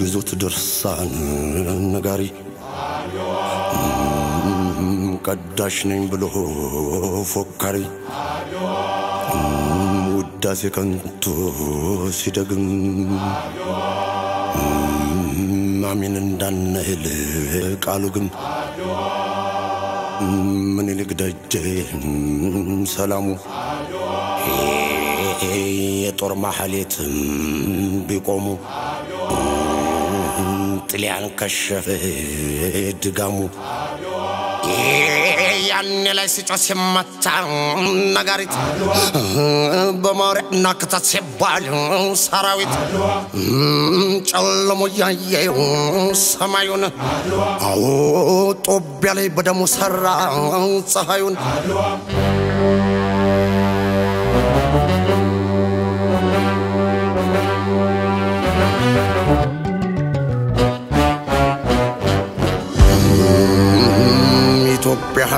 የግዞት ድርሳን ነጋሪ። ቀዳሽ ነኝ ብሎ ፎካሪ። ውዳሴ ከንቱ ሲደግም። አሚን እንዳንል ቃሉ ግን። ምኒልክ ደጀ ሰላሙ። የጦር ማሐሌት ቢቆሙ ጥልያን ከሸፈ ድጋሙ። ያኔ ላይ ሲጮህ ሲመታ ነጋሪት በማርያና ክተት ሲባል ሰራዊት ጨለሞ እያየው ሰማዩን አዎ ጦቢያ ላይ በደሙ ሰራ ፀሐዩን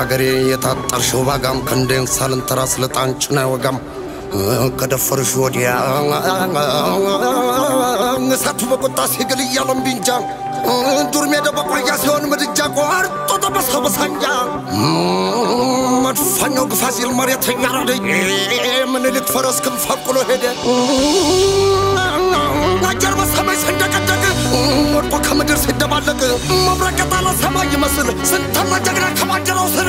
ሀገሬ የታጠርሽው ባጋም ክንዴን ሳልንተራ ስለጣንጭና ወጋም ከደፈርሽ ወዲያ እሳቱ በቁጣ ሲግል እያለም ቢንጃ ዱር ሜዳ በቋያ ሲሆን ምድጃ ቆርጦ ጠበሰ በሳንጃ መድፋኛው ግፋ ሲል መሬት እያረደ ምኒልክ ፈረስ አቁሎ ሄደ ሲደባለቅ መብረቅ የጣለ ሰማይ ይመስል ስንተና ጀግና ከማጀራው ስር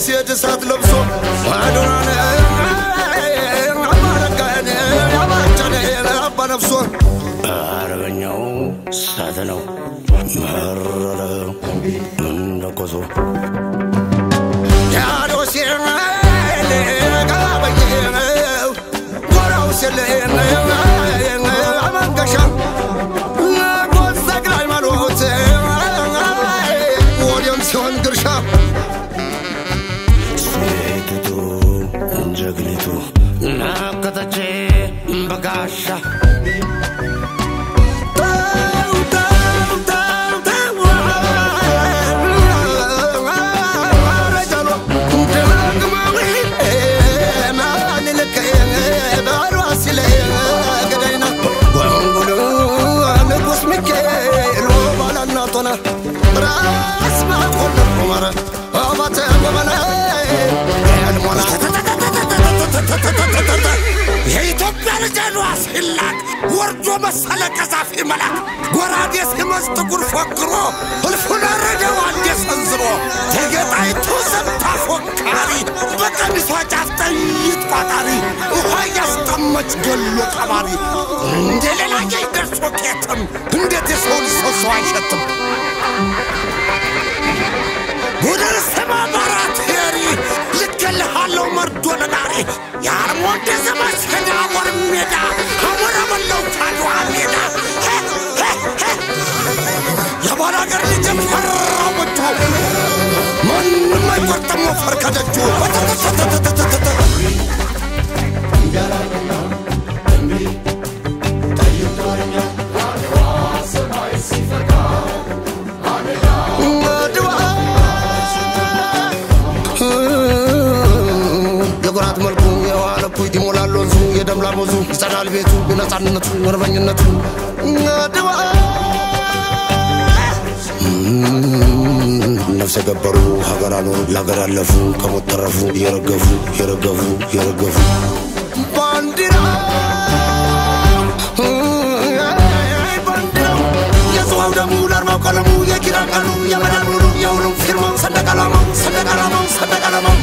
እሳት ለብሶ አዶናን አባረጋን አባጨነ አባ ነፍሶ አርበኛው ሳት ነው መረረ እንደ ወርዶ መሰለ ቀዛፊ መላክ ጎራዴ ሲመዝ ጥቁር ፎክሮ እልፉን አረደው አንዴ ሰንዝሮ ተገጣይቱ ዘብታ ፎካሪ በቀሚሷ ጫፍ ጥይት ቋጣሪ ውሃ እያስጠመች ገሎ ቀባሪ እንደ ሌላ ጌኝ ደርሶ ቄትም እንዴት የሰው ልጅ ሰው ሰው አይሸትም ስማ ባራት ሄሪ ልገልሃለው መርዶ ለናሪ የአርሞንዴ ዘመን ሰዳወር ሜዳ አሞራ በለው ካድዋ ሜዳ የባል አገር ልጅ ፈራው በእጁ ማንም አይቆርጥም ወፈር ከደጁ የደም ላሞዙ ይጸዳል ቤቱ የነፃነቱ ወርበኝነቱ ድባ ነፍሰ ገበሩ ሀገር አኖሩ ለሀገር ያለፉ ከሞት ተረፉ እየረገፉ እየረገፉ እየረገፉ ባንዲራ የጽዋው ደሙ ቀለሙ የኪዳን ቀኑ የመዳን ውሉ የሁሉም ፊርማው ሰንደቅ ዓላማው ሰንደቅ ዓላማው ሰንደቅ ዓላማው